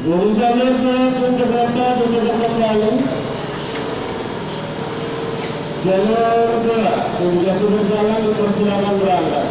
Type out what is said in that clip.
Dari jalur ke Jakarta ke Jakarta Jalur dua, sudah sudah jalan dipersilakan berangkat.